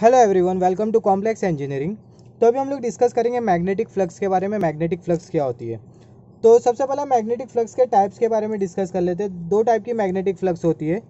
Hello everyone welcome to complex engineering तो अभी हम लोग डिस्कस करेंगे मैग्नेटिक फ्लक्स के बारे में मैग्नेटिक फ्लक्स क्या होती है। तो सबसे पहले मैग्नेटिक फ्लक्स के टाइप्स के बारे में डिस्कस कर लेते हैं। दो टाइप की मैग्नेटिक फ्लक्स होती है।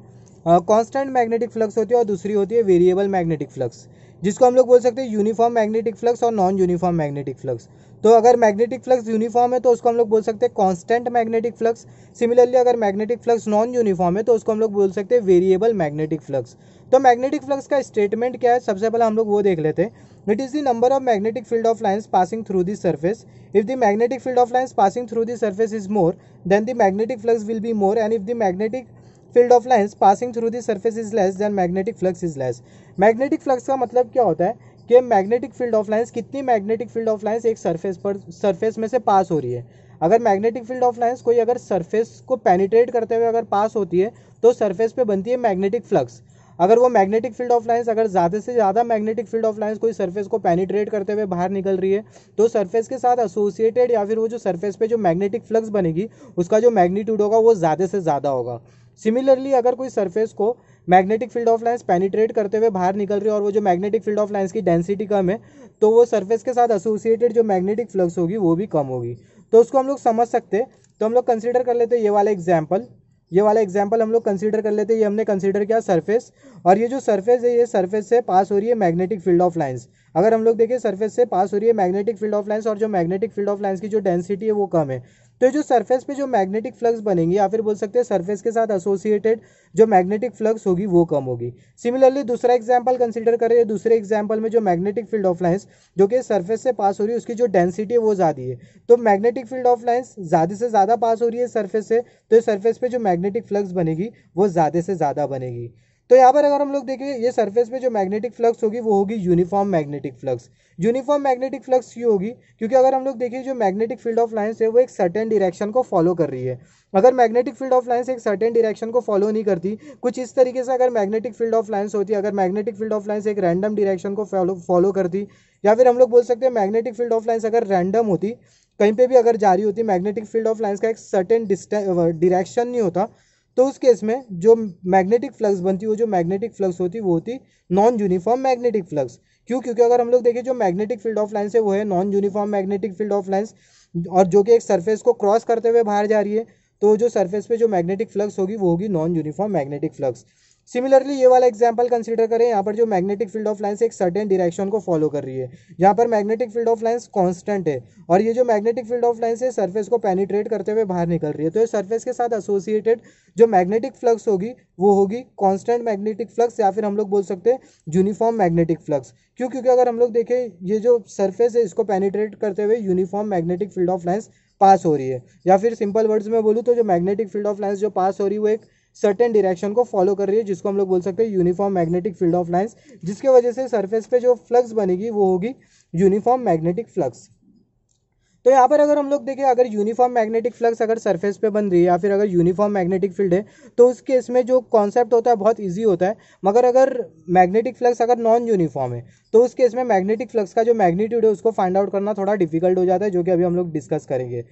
कांस्टेंट मैग्नेटिक फ्लक्स होती है और दूसरी होती है वेरिएबल मैग्नेटिक फ्लक्स जिसको हम लोग बोल सकते हैं यूनिफॉर्म मैग्नेटिक फ्लक्स और नॉन यूनिफॉर्म मैग्नेटिक फ्लक्स तो अगर मैग्नेटिक फ्लक्स यूनिफॉर्म है तो उसको हम लोग बोल सकते हैं कांस्टेंट मैग्नेटिक फ्लक्स सिमिलरली अगर मैग्नेटिक फ्लक्स नॉन यूनिफॉर्म है तो उसको हम लोग बोल सकते हैं वेरिएबल मैग्नेटिक फ्लक्स तो मैग्नेटिक फ्लक्स का स्टेटमेंट क्या है? सबसे पहले हम लोग वो देख लेते हैं। It is the number of magnetic field of lines passing through the surface if the magnetic field of lines passing through the surface is more then the magnetic flux will be more and if the magnetic field of lines passing through the surface is less then magnetic flux is less. Magnetic flux का मतलब क्या होता है कि magnetic field of lines कितनी magnetic field of lines एक surface पर, surface में से पास हो रही है। अगर मैग्नेटिक फ़ील्ड ऑफ़ लाइन्स कोई अगर सरफेस को पेनिट्रेट करते हुए अगर पास होती है तो सरफेस पे बनती है मैग्नेटिक फ्लक्स। अगर वो मैग्नेटिक फ़ील्ड ऑफ़ लाइन्स अगर ज़्यादा से ज़्यादा मैग्नेटिक फ़ील्ड ऑफ़ लाइन्स कोई सरफेस को पेनिट्रेट करते हुए बाहर निकल रही है तो सरफेस के साथ एसोसिएटेड या फिर वो जो सरफेस पे जो मैग्नेटिक फ्लक्स बनेगी, उसका जो मैग्नीट्यूड होगा वो ज़्यादा से ज़्यादा होगा। सिमिलरली अगर कोई सरफेस को magnetic field of lines penetrate करते हुए बाहर निकल रही है और वो जो मैग्नेटिक फ़ील्ड ऑफ़ लाइन्स की डेंसिटी कम है तो वो सरफेस के साथ एसोसिएटेड जो मैग्नेटिक फ्लक्स होगी, वो भी कम होगी। तो उसको हम लोग समझ सकते तो हम लोग कंसिडर कर लेते ये वाला एग्ज़ाम्पल ये वाला एग्ज़ाम्पल हम लोग कंसिडर कर लेते हैं। ये हमने कंसिडर किया सरफेस और ये जो सरफेस है, ये सरफेस से पास हो रही है मैग्नेटिक फ़ील्ड ऑफ़ लाइंस अगर हम लोग देखें सरफेस से पास हो रही है मैग्नेटिक फ़ील्ड ऑफ़ लाइंस और जो मैग्नेटिक फ़ील्ड ऑफ़ लाइंस की जो डेंसिटी है, वो कम है। तो जो सरफेस पे जो मैग्नेटिक फ्लक्स बनेंगे, या फिर बोल सकते हैं सरफेस के साथ एसोसिएटेड जो मैग्नेटिक फ्लक्स होगी, वो कम होगी। सिमिलरली दूसरा एग्ज़ाम्पल कंसिडर करें दूसरे एग्ज़ाम्पल में जो मैग्नेटिक फ़ील्ड ऑफ़ लाइन्स जो कि सर्फेस से पास हो रही है, उसकी जो डेंसिटी है, वो ज़्यादा है तो मैग्नेटिक फ़ील्ड ऑफ़ लाइन्स ज़्यादा से ज़्यादा पास हो रही है सर्फेस से तो सर्फेस पे जो मैग्नेटिक फ्लक्स बनेगी, वो ज़्यादा से ज़्यादा बनेगी। तो यहाँ पर अगर हम लोग देखें, ये सरफेस पे जो मैग्नेटिक फ्लक्स होगी, वो होगी uniform magnetic flux uniform magnetic flux क्यों होगी? क्योंकि अगर हम लोग देखें, जो मैग्नेटिक फ़ील्ड ऑफ़ लाइन्स है, वो एक सर्टेन डायरेक्शन को फॉलो कर रही है. अगर मैग्नेटिक फ़ील्ड ऑफ़ लाइन्स एक सर्टेन डायरेक्शन को फॉलो नहीं करती, कुछ इस तरीके से अगर मैग्नेटिक फ़ील्ड ऑफ़ लाइन्स होती, अगर मैग्नेटिक फ़ील्ड ऑफ़ लाइन्स एक रैंडम डायरेक्शन को फॉलो फॉलो करती, या फिर हम लोग बोल सकते हैं मैग्नेटिक फ़ील्ड ऑफ़ लाइन्स अगर रैंडम होती, कहीं पर भी अगर जारी होती मैग्नेटिक फ़ील्ड ऑफ़ लाइन्स का एक सर्टेन डिरेक्शन नहीं होता तो उस केस में जो मैग्नेटिक फ्लक्स बनती, वो जो मैग्नेटिक फ्लक्स होती, वो होती नॉन यूनिफॉर्म मैग्नेटिक फ्लक्स क्यों? क्योंकि अगर हम लोग देखें, जो मैग्नेटिक फ़ील्ड ऑफ़ लाइन्स है, वो है non uniform magnetic field of lines और जो कि एक सरफेस को क्रॉस करते हुए बाहर जा रही है तो जो सरफेस पे जो मैग्नेटिक फ्लक्स होगी, वो होगी non uniform magnetic flux similarly ये वाला एग्ज़ाम्पल कंसिडर करें, यहाँ पर जो मैग्नेटिक फ़ील्ड ऑफ़ लाइन्स एक सर्टेन डायरेक्शन को फॉलो कर रही है। यहाँ पर magnetic field of lines constant है और ये जो मैग्नेटिक फ़ील्ड ऑफ़ लाइन्स है सर्फेस को पेनिट्रेट करते हुए बाहर निकल रही है। तो ये सर्फेस के साथ एसोसिएटेड जो मैग्नेटिक फ्लक्स होगी, वो होगी कॉन्स्टेंट मैग्नेटिक फ्लक्स या फिर हम लोग बोल सकते हैं यूनिफॉर्म मैग्नेटिक फ्लक्स क्यों? क्योंकि अगर हम लोग देखें, ये जो सर्फेस है, इसको पेनिट्रेट करते हुए uniform magnetic field of lines pass हो रही है। या फिर सिंपल वर्ड्स में बोलूँ तो जो मैग्नेटिक फ़ील्ड ऑफ़ लाइन्स जो पास हो रही है, वो एक सर्टेन डायरेक्शन को फॉलो कर रही है, जिसको हम लोग बोल सकते हैं uniform magnetic field of lines जिसकी वजह से सरफेस पे जो फ्लक्स बनेगी, वो होगी यूनिफॉर्म मैग्नेटिक फ्लक्स तो यहाँ पर अगर हम लोग देखें, अगर यूनिफॉर्म मैग्नेटिक फ्लक्स अगर सरफेस पे बन रही है या फिर अगर यूनिफॉर्म मैग्नेटिक फ़ील्ड है तो उस केस में जो कॉन्सेप्ट होता है, बहुत इजी होता है। मगर अगर मैग्नेटिक फ्लक्स अगर नॉन यूनिफॉर्म है तो उस केस में मैग्नेटिक फ्लक्स का जो मैग्नीट्यूड है, उसको फाइंड आउट करना थोड़ा डिफ़िकल्ट हो जाता है, जो कि अभी हम लोग डिस्कस करेंगे।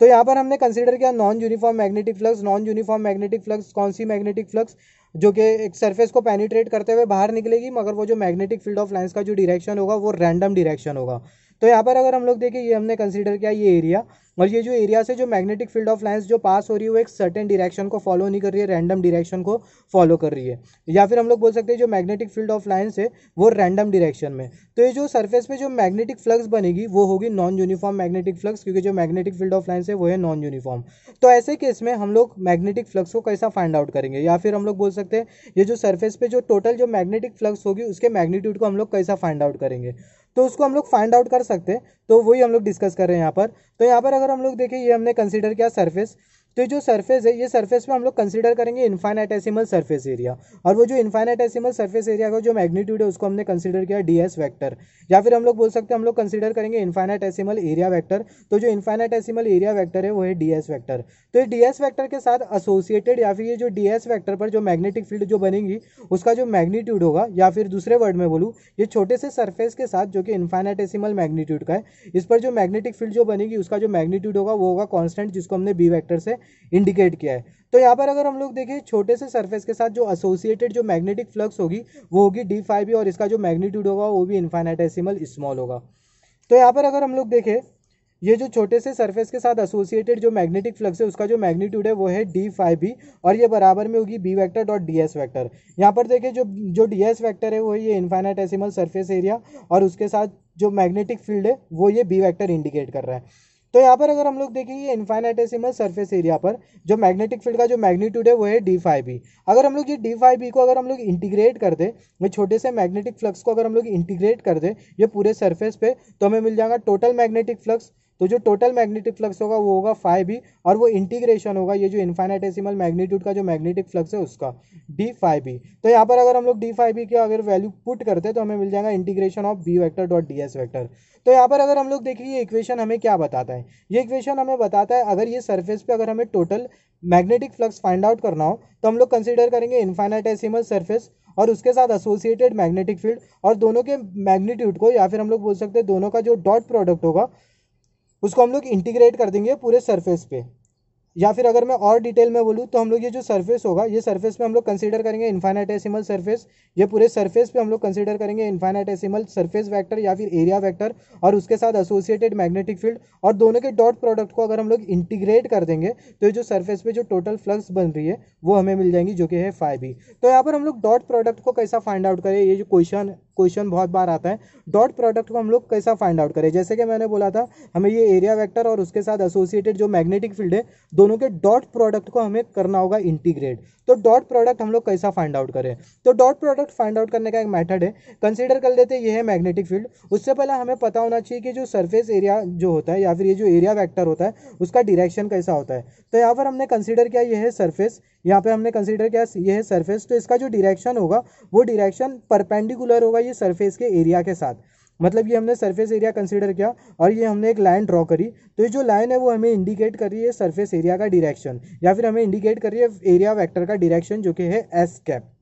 तो यहाँ पर हमने कंसिडर किया non uniform magnetic flux non uniform magnetic flux कौन सी मैग्नेटिक फ्लक्स जो कि एक सरफेस को पेनिट्रेट करते हुए बाहर निकलेगी, मगर वो जो मैग्नेटिक फ़ील्ड ऑफ़ लाइन्स का जो डायरेक्शन होगा, वो रैंडम डायरेक्शन होगा। तो यहाँ पर अगर हम लोग देखें, ये हमने कंसीडर किया ये एरिया और ये जो एरिया से जो मैग्नेटिक फ़ील्ड ऑफ़ लाइन्स जो पास हो रही है, वो एक सर्टेन डायरेक्शन को फॉलो नहीं कर रही है रैंडम डायरेक्शन को फॉलो कर रही है। या फिर हम लोग बोल सकते हैं, जो मैग्नेटिक फ़ील्ड ऑफ़ लाइन्स है, वो रैंडम डायरेक्शन में। तो ये जो सरफेस पे जो मैग्नेटिक फ्लक्स बनेगी, वो होगी नॉन यूनिफॉर्म मैग्नेटिक फ्लक्स क्योंकि जो मैग्नेटिक फ़ील्ड ऑफ़ लाइन्स है, वो है नॉन यूनिफॉर्म तो ऐसे केस में हम लोग मैग्नेटिक फ्लक्स को कैसा फाइंड आउट करेंगे? या फिर हम लोग बोल सकते हैं, ये जो सर्फेस पे जो टोटल जो मैग्नेटिक फ्लक्स होगी, उसके मैग्नीट्यूड को हम लोग कैसा फाइंड आउट करेंगे? तो उसको हम लोग फाइंड आउट कर सकते हैं। तो वही हम लोग डिस्कस कर रहे हैं यहाँ पर। तो यहाँ पर अगर हम लोग देखें, ये हमने कंसिडर किया सरफेस तो जो सरफेस है, ये सरफेस में हम लोग कंसीडर करेंगे इन्फाइनाइटेसिमल सरफेस एरिया और वो जो इन्फाइनाइटेसिमल सरफेस एरिया का जो मैग्नीट्यूड है, उसको हमने कंसीडर किया डी एस वैक्टर या फिर हम लोग बोल सकते हैं, हम लोग कंसिडर करेंगे इन्फाइनाइटेसिमल एरिया वैक्टर तो जो इन्फाइनाइटेसिमल एरिया वैक्टर है, वो है डी एस वैक्टर तो ये डी एस वैक्टर के साथ एसोसिएटेड या फिर ये जो डी एस वैक्टर पर जो मैग्नेटिक फ़ील्ड जो बनेगी, उसका जो मैग्नीट्यूड होगा, या फिर दूसरे वर्ड में बोलूँ, ये छोटे से सरफेस के साथ जो कि इन्फाइनाइटेसिमल मैग्नीट्यूड का है, इस पर जो मैग्नेटिक फ़ील्ड जो बनेगी, उसका जो मैग्नीट्यूड होगा, वो होगा कॉन्स्टेंट जिसको हमने बी वैक्टर से इंडिकेट किया है। तो यहाँ पर अगर हम लोग देखें, छोटे से सरफेस के साथ जो एसोसिएटेड जो मैग्नेटिक फ्लक्स होगी, वो होगी डी फाइव और इसका जो मैग्नीट्यूड होगा, वो भी इन्फाइनाइटेसिमल स्मॉल होगा। तो यहाँ पर अगर हम लोग देखें, ये जो छोटे से सरफेस के साथ एसोसिएटेड जो मैग्नेटिक फ्लक्स है, उसका जो मैग्नीट्यूड है, वो है डी फाइव बी और ये बराबर में होगी B vector dot D S vector यहाँ पर देखिए जो जो डी एस वैक्टर है, वो ये इन्फाइनाटेसिमल सरफेस एरिया और उसके साथ जो मैग्नेटिक फ़ील्ड है, वो ये बी वैक्टर इंडिकेट कर रहा है। तो यहाँ पर अगर हम लोग देखेंगे इन्फाइनाइटेसिमल सरफेस एरिया पर, जो मैग्नेटिक फ़ील्ड का जो मैग्नीट्यूड है वो है डी फाइव बी अगर हम लोग ये डी फाइव बी को अगर हम लोग इंटीग्रेट कर दे, ये छोटे से मैग्नेटिक फ्लक्स को अगर हम लोग इंटीग्रेट कर दे, ये पूरे सरफेस पे तो हमें मिल जाएगा टोटल मैग्नेटिक फ्लक्स तो जो टोटल मैग्नेटिक फ्लक्स होगा, वो होगा फाइव बी और वो इंटीग्रेशन होगा, ये जो इन्फाइनाटेसिमल मैग्नीट्यूड का जो मैग्नेटिक फ्लक्स है उसका डी फाइव बी तो यहाँ पर अगर हम लोग डी फाइव बी की अगर वैल्यू पुट करते हैं तो हमें मिल जाएगा integration of B vector dot D S vector तो यहाँ पर अगर हम लोग देखिए ये इक्वेशन हमें क्या बताता है? ये इक्वेशन हमें बताता है, अगर ये सर्फेस पे अगर हमें total magnetic flux find out करना हो तो हम लोग कंसिडर करेंगे इन्फाइनाटेसिमल सर्फेस और उसके साथ एसोसिएटेड मैग्नेटिक फ़ील्ड और दोनों के मैग्नीट्यूड को, या फिर हम लोग बोल सकते हैं दोनों का जो डॉट प्रोडक्ट होगा उसको हम लोग इंटीग्रेट कर देंगे पूरे सरफेस पे। या फिर अगर मैं और डिटेल में बोलूँ तो हम लोग ये जो सरफेस होगा, ये सरफेस पे हम लोग कंसीडर करेंगे इन्फाइनाटेसिमल सरफेस ये पूरे सरफेस पे हम लोग कंसीडर करेंगे इन्फाइनाटेसिमल सरफेस वेक्टर या फिर एरिया वेक्टर और उसके साथ एसोसिएटेड मैग्नेटिक फ़ील्ड और दोनों के डॉट प्रोडक्ट को अगर हम लोग इंटीग्रेट कर देंगे तो ये जो सर्फेस पे जो टोटल फ्लक्स बन रही है, वो हमें मिल जाएँगी जो कि है फाइव तो यहाँ पर हम लोग डॉट प्रोडक्ट को कैसा फाइंड आउट करें, ये जो क्वेश्चन क्वेश्चन बहुत बार आता है। डॉट प्रोडक्ट को हम लोग कैसा फाइंड आउट करें? जैसे कि मैंने बोला था, हमें ये एरिया वेक्टर और उसके साथ एसोसिएटेड जो मैग्नेटिक फ़ील्ड है, दोनों के डॉट प्रोडक्ट को हमें करना होगा इंटीग्रेट तो डॉट प्रोडक्ट हम लोग कैसा फाइंड आउट करें? तो डॉट प्रोडक्ट फाइंड आउट करने का एक मैथड है। कंसिडर कर लेते ये है मैग्नेटिक फ़ील्ड उससे पहले हमें पता होना चाहिए कि जो सर्फेस एरिया जो होता है या फिर ये जो एरिया वैक्टर होता है, उसका डिरेक्शन कैसा होता है। तो यहाँ पर हमने कंसिडर किया, ये है सर्फेस यहाँ पे हमने कंसिडर किया, ये है सरफेस तो इसका जो डिरेक्शन होगा, वो डिरेक्शन परपेंडिकुलर होगा ये सरफेस के एरिया के साथ। मतलब ये हमने सरफेस एरिया कंसिडर किया और ये हमने एक लाइन ड्रॉ करी। तो ये जो लाइन है, वो हमें इंडिकेट कर रही है सरफेस एरिया का डिरेक्शन या फिर हमें इंडिकेट कर रही है एरिया वेक्टर का डिरेक्शन जो कि है एस कैप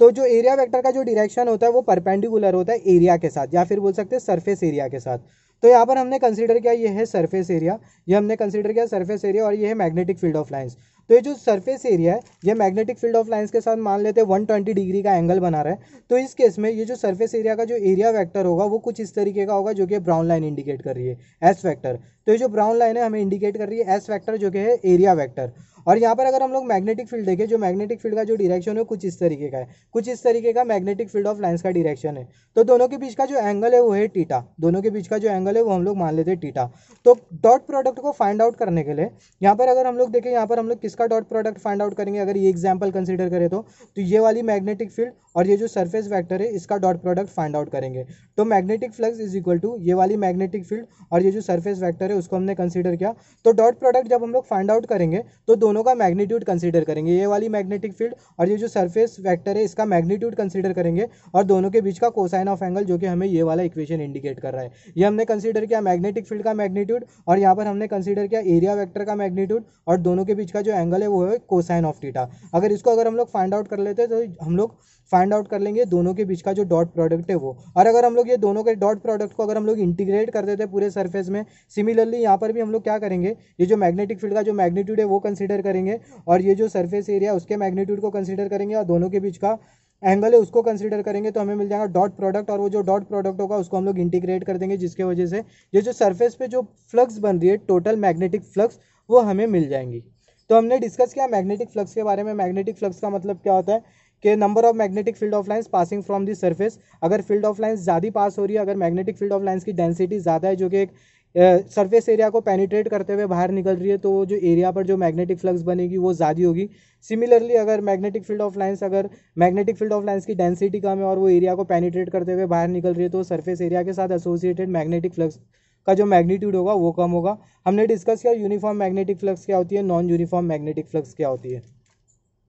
तो जो एरिया वेक्टर का जो डिरेक्शन होता है, वो परपेंडिकुलर होता है एरिया के साथ या फिर बोल सकते हैं सरफेस एरिया के साथ। तो यहाँ पर हमने कंसिडर किया, ये है सरफेस एरिया ये हमने कंसिडर किया सरफेस एरिया और ये है मैग्नेटिक फ़ील्ड ऑफ़ लाइंस तो ये जो सरफेस एरिया है, ये मैग्नेटिक फ़ील्ड ऑफ़ लाइंस के साथ मान लेते हैं 120 डिग्री का एंगल बना रहा है। तो इस केस में ये जो सरफेस एरिया का जो एरिया वेक्टर होगा, वो कुछ इस तरीके का होगा जो कि ब्राउन लाइन इंडिकेट कर रही है एस वैक्टर तो ये जो ब्राउन लाइन है, हमें इंडिकेट कर रही है एस वैक्टर जो कि है एरिया वैक्टर और यहाँ पर अगर हम लोग मैग्नेटिक फ़ील्ड देखें जो मैग्नेटिक फ़ील्ड का जो डिरेक्शन है कुछ इस तरीके का है। कुछ इस तरीके का मैग्नेटिक फ़ील्ड ऑफ़ लाइन्स का डिरेक्शन है। तो दोनों के बीच का जो एंगल है वो है टीटा दोनों के बीच का जो एंगल है वो हम लोग मान लेते हैं टीटा तो डॉट प्रोडक्ट को फाइंड आउट करने के लिए यहाँ पर अगर हम लोग देखें यहाँ पर हम लोग किसका डॉट प्रोडक्ट फाइंड आउट करेंगे? अगर ये एग्ज़ाम्पल कंसिडर करें तो, तो ये वाली मैग्नेटिक फ़ील्ड और ये जो सरफेस वैक्टर है इसका डॉट प्रोडक्ट फाइंड आउट करेंगे। तो magnetic flux is equal to ये वाली मैग्नेटिक फ़ील्ड और ये जो सरफेस वैक्टर है उसको हमने कंसिडर किया। तो डॉट प्रोडक्ट जब हम लोग फाइंड आउट करेंगे तो दोनों का मैग्नीट्यूड कंसीडर करेंगे। ये वाली मैग्नेटिक फ़ील्ड और ये जो सरफेस वेक्टर है, इसका मैग्नीट्यूड कंसीडर करेंगे और दोनों के बीच का कोसाइन ऑफ़ एंगल जो कि हमें ये वाला इक्वेशन इंडिकेट कर रहा है। ये हमने कंसीडर किया मैग्नेटिक फ़ील्ड का मैग्नीट्यूड और यहाँ पर हमने कंसीडर किया एरिया वैक्टर का मैग्नीट्यूड और दोनों के बीच का जो एंगल है, वो है कोसाइन ऑफ़ टीटा अगर इसको अगर हम लोग फाइंड आउट कर लेते हैं तो हम लोग फाइंड आउट कर लेंगे दोनों के बीच का जो डॉट प्रोडक्ट है वो। और अगर हम लोग ये दोनों के डॉट प्रोडक्ट को अगर हम लोग इंटीग्रेट कर देते हैं पूरे सरफेस में सिमिलरली यहाँ पर भी हम लोग क्या करेंगे, ये जो मैग्नेटिक फ़ील्ड का जो मैग्नीट्यूड है, वो कंसिडर करेंगे और ये जो सरफेस एरिया है, उसके मैग्नीट्यूड को कंसिडर करेंगे और दोनों के बीच का एंगल है, उसको कंसिडर करेंगे तो हमें मिल जाएगा डॉट प्रोडक्ट और वो जो डॉट प्रोडक्ट होगा, उसको हम लोग इंटीग्रेट कर देंगे, जिसके वजह से ये जो सरफेस पे जो फ्लक्स बन रही है टोटल मैग्नेटिक फ्लक्स वो हमें मिल जाएँगी। तो हमने डिस्कस किया मैग्नेटिक फ्लक्स के बारे में। मैग्नेटिक फ्लक्स का मतलब क्या होता है कि number of magnetic field of lines passing from the surface अगर फ़ील्ड ऑफ़ लाइंस ज़्यादा पास हो रही है, अगर मैग्नेटिक फ़ील्ड ऑफ़ लाइंस की डेंसिटी ज़्यादा है, जो कि एक सरफेस एरिया को पेनिट्रेट करते हुए बाहर निकल रही है तो जो एरिया पर जो मैग्नेटिक फ्लक्स बनेगी, वो ज़्यादा होगी। सिमिलरली अगर मैग्नेटिक फ़ील्ड ऑफ़ लाइंस अगर मैग्नेटिक फ़ील्ड ऑफ़ लाइंस की डेंसिटी कम है और वो एरिया को पेनिट्रेट करते हुए बाहर निकल रही है तो सरफेस एरिया के साथ एसोसिएटेड मैग्नेटिक फ्लक्स का जो मैग्नीट्यूड होगा, वो कम होगा। हमने डिस्कस किया यूनिफॉर्म मैग्नेटिक फ्लक्स क्या होती है नॉन यूनिफॉर्म मैग्नेटिक फ्लक्स क्या होती है।